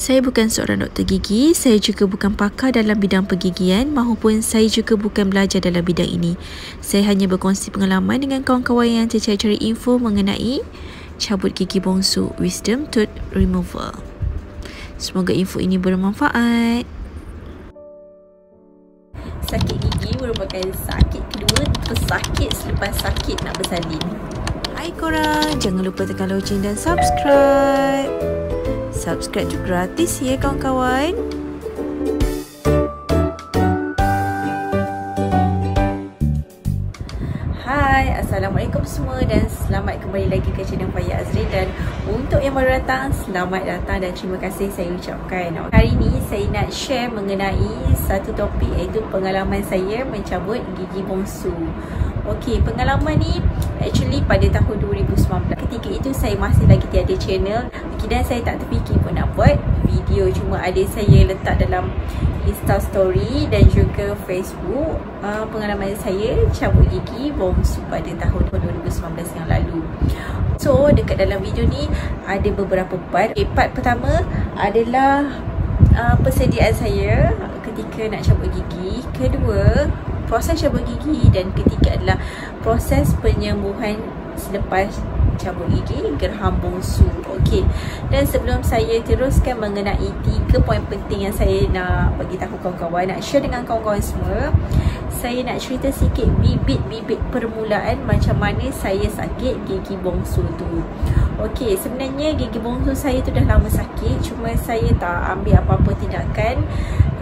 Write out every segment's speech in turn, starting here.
Saya bukan seorang doktor gigi, saya juga bukan pakar dalam bidang pergigian maupun saya juga bukan belajar dalam bidang ini. Saya hanya berkongsi pengalaman dengan kawan-kawan yang tercari-cari info mengenai cabut gigi bongsu Wisdom Tooth Removal. Semoga info ini bermanfaat. Sakit gigi merupakan sakit kedua tersakit selepas sakit nak bersalin. Hai korang, jangan lupa tekan loceng dan subscribe. Subscribe tu gratis ya kawan-kawan. Hai, Assalamualaikum semua dan selamat kembali lagi ke channel Faya Azri dan untuk yang baru datang, selamat datang dan terima kasih saya ucapkan. Hari ini saya nak share mengenai satu topik iaitu pengalaman saya mencabut gigi bongsu. Okey, pengalaman ni actually pada tahun 2019. Ketika itu saya masih lagi tiada channel. Dan saya tak terfikir pun nak buat video. Cuma ada saya letak dalam Insta story dan juga Facebook uh, pengalaman saya cabut gigi bongsu pada tahun 2019 yang lalu. So, dekat dalam video ni ada beberapa part. Okay, part pertama adalah uh, persediaan saya ketika nak cabut gigi. Kedua, proses cabut gigi dan ketiga adalah proses penyembuhan selepas cabut gigi gerham bongsu. Okey. Dan sebelum saya teruskan mengenai tiga poin penting yang saya nak bagi tahu kawan-kawan, nak share dengan kawan-kawan semua, saya nak cerita sikit bibit-bibit permulaan macam mana saya sakit gigi bongsu tu. Okey, sebenarnya gigi bongsu saya tu dah lama sakit, cuma saya tak ambil apa-apa tindakan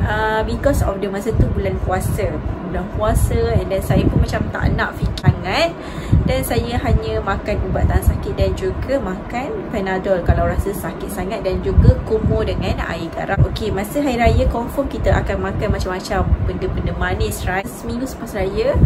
uh, because of the masa tu bulan puasa. Bulan puasa and then saya pun macam tak nak fikir sangat. Dan saya hanya makan ubatan sakit dan juga makan panadol. Kalau rasa sakit sangat dan juga kumur dengan air garam. Ok masa hari raya confirm kita akan makan macam-macam benda-benda manis right? Seminggu selepas raya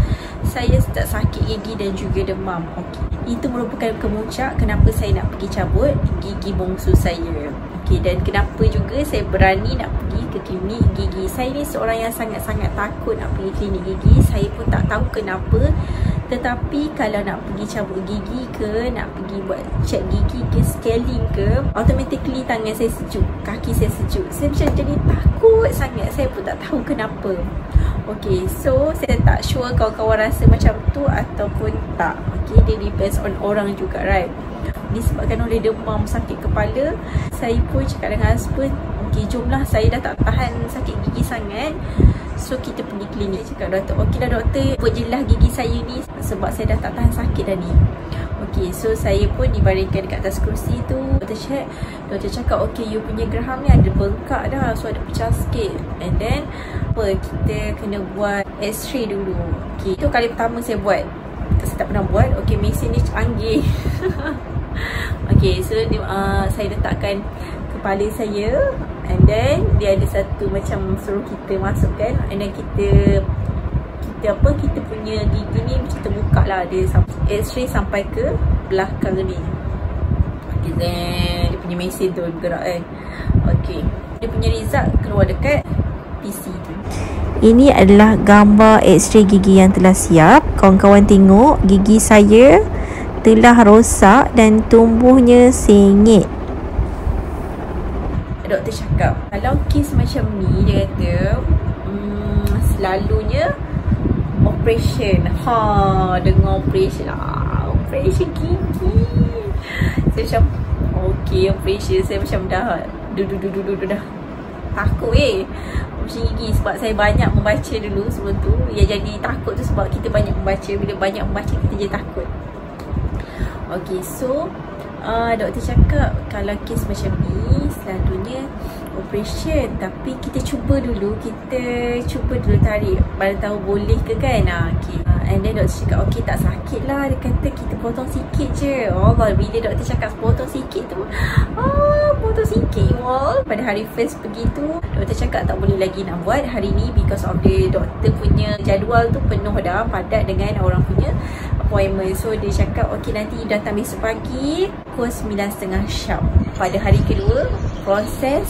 saya start sakit gigi dan juga demam. Ok itu merupakan kemuncak kenapa saya nak pergi cabut gigi bongsu saya Okay, dan kenapa juga saya berani nak pergi ke klinik gigi? Saya ni seorang yang sangat-sangat takut nak pergi klinik gigi. Saya pun tak tahu kenapa. Tetapi kalau nak pergi cabut gigi ke Nak pergi buat check gigi ke scaling ke Automatically tangan saya sejuk Kaki saya sejuk. Saya macam jadi takut sangat. Saya pun tak tahu kenapa Okay, so saya tak sure kawan-kawan rasa macam tu Ataupun tak. Okay, dia depends on orang juga right? Disebabkan oleh demam sakit kepala saya pun cakap dengan husband okey jomlah saya dah tak tahan sakit gigi sangat. So kita pergi klinik cakap doktor. Okey dah doktor buat je lah gigi saya ni sebab saya dah tak tahan sakit dah ni. Okey so saya pun dibaringkan dekat atas kerusi tu. Doktor check doktor cakap okey you punya geraham ni ada bengkak dah so ada pecah sikit. And then apa kita kena buat x-ray dulu. Okey itu kali pertama saya buat. Saya tak pernah buat okey mesin ni canggih. Okay, so dia, uh, saya letakkan kepala saya and then dia ada satu macam suruh kita masukkan and then kita kita apa kita punya gigi ni kita buka lah dia x-ray sampai ke belakang ni. Okay, then dia punya mesin tu bergerak kan okay dia punya result keluar dekat PC tu ini adalah gambar x-ray gigi yang telah siap kawan-kawan tengok gigi saya telah rosak dan tumbuhnya sengit. Doktor cakap, kalau kes macam ni, dia kata, hmm, selalunya operation. Ha, dengan operation lah. Operation gigi. Saya macam, okay, operation. Saya macam dah, duduk-duduk-duduk dah. Takut eh. Operation gigi sebab saya banyak membaca dulu sebelum tu. Ya jadi takut tu sebab kita banyak membaca. Bila banyak membaca, kita jadi takut. Okay, so uh, doktor cakap kalau kes macam ni selalunya operation tapi kita cuba dulu kita cuba dulu tarik baru tahu boleh ke kan ah okay. And then doktor cakap okey tak sakit lah. Dia kata kita potong sikit je. Kalau bila doktor cakap potong sikit tu ah potong sikit wall pada hari first pergi tu doktor cakap tak boleh lagi nak buat hari ni because of the doktor punya jadual tu penuh dah padat dengan orang punya appointment. So dia cakap okey nanti datang besok pagi pukul 9.30 sharp. Pada hari kedua proses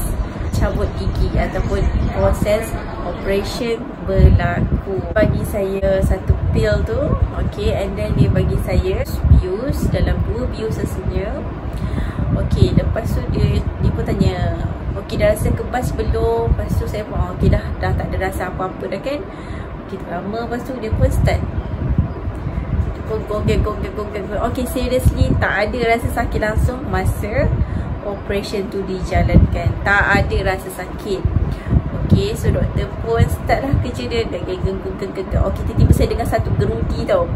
cabut gigi ataupun proses operation berlaku. Bagi saya satu pil tu okey and then dia bagi saya bius dalam dua bius rasanya okey lepas tu dia dia pun tanya Okey dah rasa kebas belum? Lepas tu saya pun okey dah Dah tak ada rasa apa-apa dah kan? Okey lama Lepas tu dia pun start. Gogel gogel gogel Okey seriously Tak ada rasa sakit langsung Masa Operation tu dijalankan. Tak ada rasa sakit. Okey so doktor pun Start lah kerja dia Okey tiba-tiba saya dengar satu gerudi tau.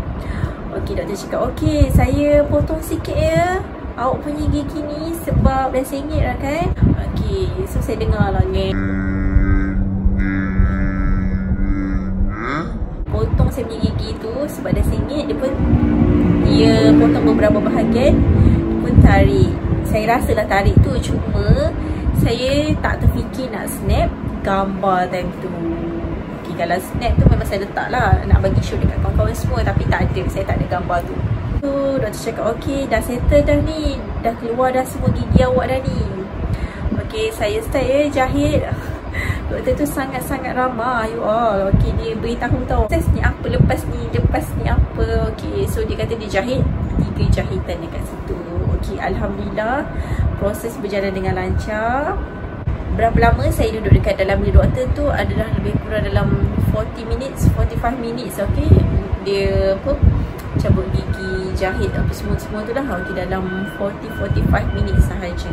Okey doktor cakap Okey saya potong sikit ya. Awak punya gigi ni sebab dah sengit lah kan. Okay, so saya dengar lah ni. Potong saya punya gigi tu sebab dah sengit Dia pun Dia potong beberapa bahagian Dia pun tarik Saya rasa lah tarik tu cuma Saya tak terfikir nak snap Gambar time tu. Okay, kalau snap tu memang saya letak lah Nak bagi show dekat kawan-kawan semua Tapi tak ada, saya tak ada gambar tu. Tu Doktor cakap okey dah settle dah ni Dah keluar dah semua gigi awak dah ni. Okey saya start ya jahit Doktor tu sangat-sangat ramah You all. Okey dia beritahu tau Proses ni apa lepas ni Lepas ni apa. Okey so dia kata dia jahit Tiga jahitan dekat situ Okey Alhamdulillah. Proses berjalan dengan lancar. Berapa lama saya duduk dekat dalam bilik doktor tu adalah lebih kurang dalam 40 minutes, 45 minutes, okay. Dia apa, cabut gigi, jahit apa semua-semua tu dah okay, dalam 40-45 minit sahaja.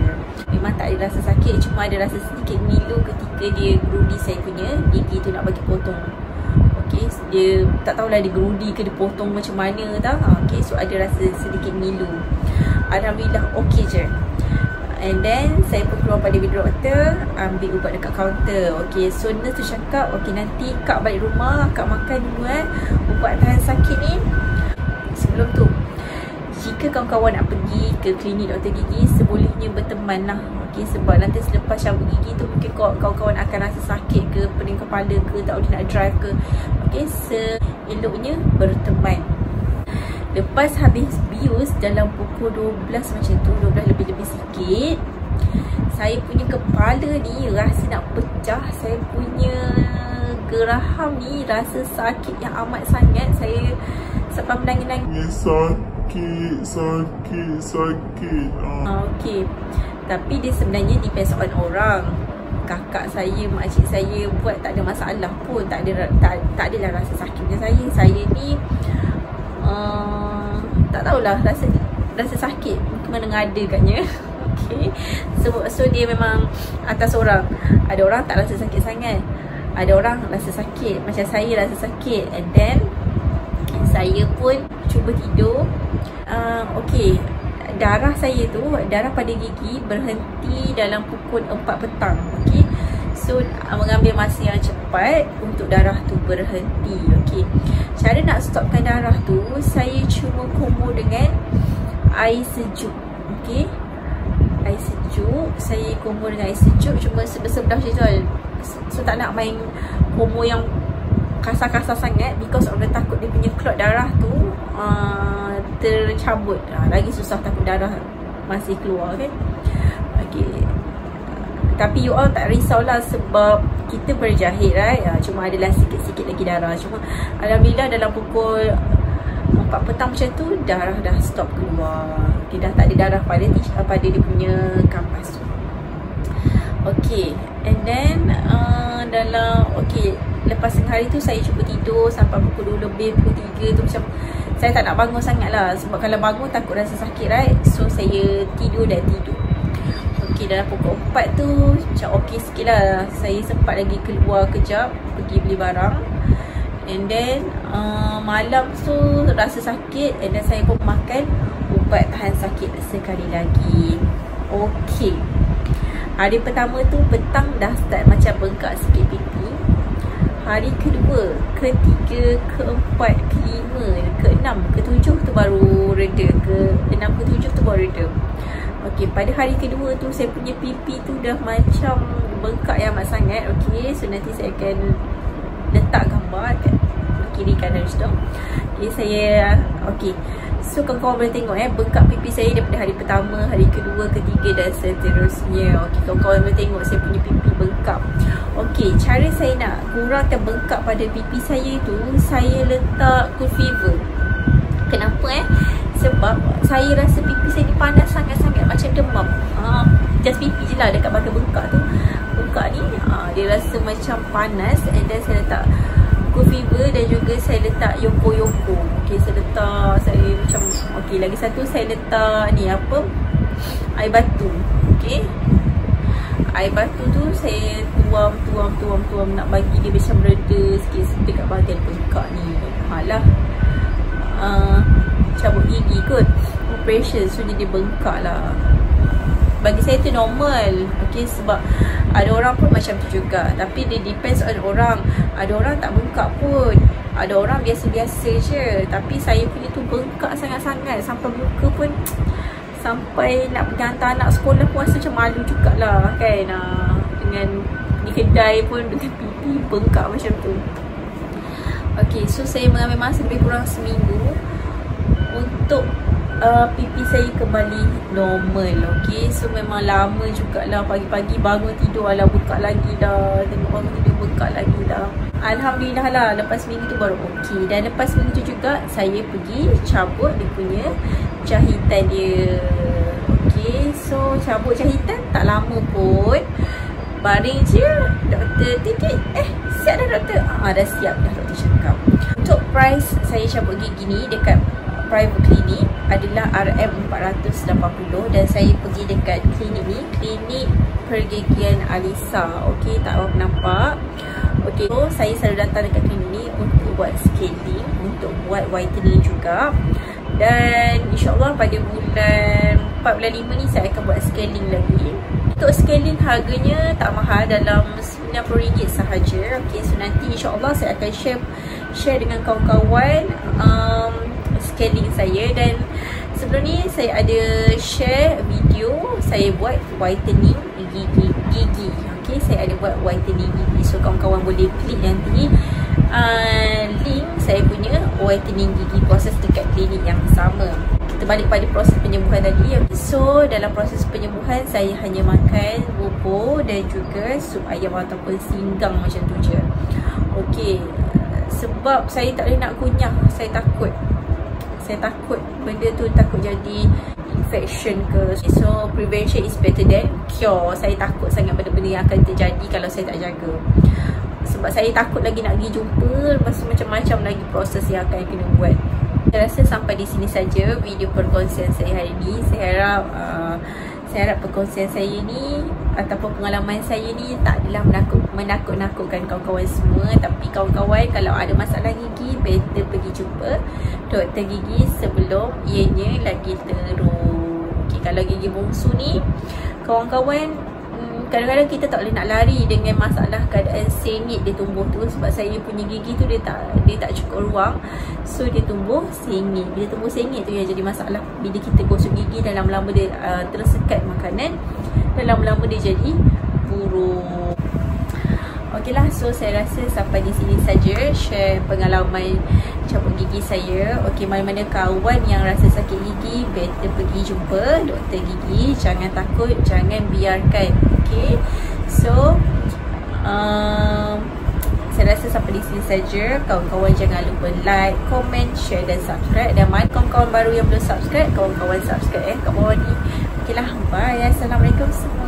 Memang tak ada rasa sakit cuma ada rasa sedikit milu ketika dia gerudi saya punya. Gigi tu nak bagi potong. Dia tak tahulah dia gerudi ke dia potong macam mana tau. Okay, so ada rasa sedikit milu Alhamdulillah okey je. And then saya pun keluar pada bilik doktor Ambil ubat dekat kaunter. Okay so nurse tu cakap Okay nanti kak balik rumah Kak makan dulu eh. Ubat tahan sakit ni. Sebelum tu jika kawan-kawan nak pergi ke klinik doktor gigi sebolehnya berteman lah okay, sebab nanti selepas cabut gigi tu mungkin kawan-kawan akan rasa sakit ke pening kepala ke tak boleh nak drive ke. Okay, seeloknya berteman lepas habis bius dalam pukul 12 macam tu 12 lebih-lebih sikit saya punya kepala ni rasa nak pecah saya punya geraham ni rasa sakit yang amat sangat saya sampai menangis-nangis. Sakit, sakit, sakit. Ah. Okay. Tapi dia sebenarnya depends on orang. Kakak saya, makcik saya buat tak ada masalah pun. Tak ada tak, tak adalah rasa sakit macam saya. Saya ni uh, tak tahulah rasa rasa sakit mungkin mana ngada katnya. Okay. So, so dia memang atas orang. Ada orang tak rasa sakit sangat. Ada orang rasa sakit. Macam saya rasa sakit. And then saya pun cuba tidur uh, Okay Darah saya tu, darah pada gigi berhenti dalam pukul 4 petang Okay So, uh, mengambil masa yang cepat untuk darah tu berhenti Okay Cara nak stopkan darah tu, saya cuma kumur dengan air sejuk Okay Air sejuk, saya kumur dengan air sejuk cuma sebelah-sebelah macam tu. So, tak nak main kumur yang kasar-kasar sangat because the takut dia punya clot darah tu uh, tercabut. Uh, lagi susah takut darah masih keluar kan okay. Tapi you all tak risau lah sebab kita berjahit right? Uh, cuma adalah sikit-sikit lagi darah. Cuma Alhamdulillah dalam pukul 4 petang macam tu darah dah stop keluar. Dia dah tak ada darah pada, pada dia punya kampas tu. Okay And then uh, Dalam Okay Lepas tengah hari tu Saya cuba tidur Sampai pukul 2 lebih Pukul 3 tu macam Saya tak nak bangun sangat lah. Sebab kalau bangun Takut rasa sakit right? So saya tidur dan tidur Okay dalam pukul 4 tu Macam okay sikit lah. Saya sempat lagi keluar kejap Pergi beli barang. And then uh, Malam tu Rasa sakit And then saya pun makan Ubat tahan sakit Sekali lagi. Okay. Hari pertama tu petang dah start macam bengkak sikit pipi. Hari kedua, ketiga, keempat, kelima, keenam, ketujuh tu baru reda Ke enam, ketujuh tu baru reda Okay, pada hari kedua tu saya punya pipi tu dah macam bengkak yang amat sangat. Okay, so nanti saya akan letak gambar kat kiri kanan situ. Okay, saya, okay So kawan-kawan boleh tengok eh Bengkak pipi saya daripada hari pertama Hari kedua, ketiga dan seterusnya. Okay kawan-kawan boleh tengok Saya punya pipi bengkak. Okay cara saya nak kurangkan bengkak pada pipi saya tu Saya letak cool fever. Kenapa eh? Sebab saya rasa pipi saya ni panas sangat-sangat Macam demam. Ha, Just pipi je lah dekat bahagian bengkak tu. Rasa macam panas and then saya letak cool fever dan juga saya letak yoko-yoko okay saya letak saya macam okay lagi satu saya letak ni apa? Air batu. Okay air batu tu saya tuam tuam tuam tuam nak bagi dia macam reda sikit dekat bahagian bengkak ni. Malah uh, cabut gigi kot operation so dia bengkak lah. Bagi saya tu normal. Okay sebab ada orang pun macam tu juga. Tapi dia depends on orang. Ada orang tak bengkak pun. Ada orang biasa-biasa je. Tapi saya punya tu bengkak sangat-sangat. Sampai muka pun sampai nak pergi hantar anak sekolah pun rasa macam malu jugalah kan? Uh, dengan di kedai pun dengan pipi bengkak macam tu. Okay, so saya mengambil masa lebih kurang seminggu untuk uh, pipi saya kembali normal Okay, so memang lama jugalah pagi-pagi bangun tidur lah buka lagi dah. Tengok bangun tidur buka lagi dah. Alhamdulillah lah lepas minggu tu baru okey. Dan lepas minggu tu juga saya pergi cabut dia punya jahitan dia. Okay, so cabut jahitan tak lama pun. Baring je Doktor titik. Eh siap dah doktor? Ah dah siap dah doktor cakap. Untuk price saya cabut gigi ni Dekat private clinic Adalah RM480 Dan saya pergi dekat klinik ni Klinik Pergigian Alisa. Okay tak apa nampak. Okay so saya selalu datang dekat klinik ni Untuk buat scaling Untuk buat whitening juga. Dan insyaAllah pada bulan 4 bulan 5 ni Saya akan buat scaling lagi. Untuk scaling harganya tak mahal dalam RM90 sahaja. Okay, so nanti insyaAllah saya akan share share dengan kawan-kawan um, scaling saya dan sebelum ni saya ada share video saya buat whitening gigi. gigi. Okay, saya ada buat whitening gigi. So kawan-kawan boleh klik nanti uh, link saya punya whitening gigi proses dekat klinik yang sama kita balik pada proses penyembuhan tadi So dalam proses penyembuhan Saya hanya makan bubur Dan juga sup ayam ataupun singgang macam tu je Okay Sebab saya tak boleh nak kunyah Saya takut Saya takut benda tu takut jadi infection ke. So prevention is better than cure. Saya takut sangat benda-benda yang akan terjadi Kalau saya tak jaga. Sebab saya takut lagi nak pergi jumpa Lepas macam-macam lagi proses yang akan kena buat. Saya rasa sampai di sini saja video perkongsian saya hari ini. Saya harap uh, saya harap perkongsian saya ni ataupun pengalaman saya ni tak adalah menakut menakut-nakutkan kawan-kawan semua. Tapi kawan-kawan kalau ada masalah gigi better pergi jumpa doktor gigi sebelum ianya lagi teruk. Okay, kalau gigi bongsu ni kawan-kawan kadang-kadang kita tak boleh nak lari dengan masalah keadaan sengit dia tumbuh tu sebab saya punya gigi tu dia tak dia tak cukup ruang. So dia tumbuh sengit. Bila tumbuh sengit tu yang jadi masalah. Bila kita gosok gigi dan lama-lama dia uh, tersekat makanan dan lama-lama dia jadi buruk Okeylah, so saya rasa sampai di sini saja share pengalaman cabut gigi saya. Okey, mana-mana kawan yang rasa sakit gigi, better pergi jumpa doktor gigi. Jangan takut, jangan biarkan. Okey. So, um, saya rasa sampai di sini saja. Kawan-kawan jangan lupa like, comment, share dan subscribe. Dan mana kawan-kawan baru yang belum subscribe, kawan-kawan subscribe eh kat bawah ni. Okeylah, bye. Assalamualaikum semua.